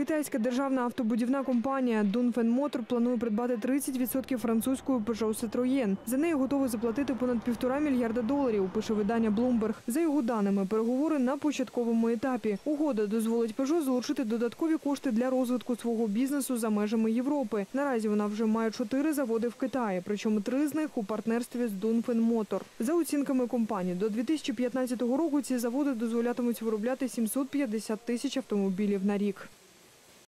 Китайська державна автобудівна компанія Dunfen Motor планує придбати 30% французької Peugeot Citroën. За неї готові заплатити понад півтора мільярда доларів, пише видання Bloomberg. За його даними, переговори на початковому етапі. Угода дозволить Peugeot залучити додаткові кошти для розвитку свого бізнесу за межами Європи. Наразі вона вже має чотири заводи в Китаї, причому три з них у партнерстві з Dunfen Motor. За оцінками компанії, до 2015 року ці заводи дозволятимуть виробляти 750 тисяч автомобілів на рік.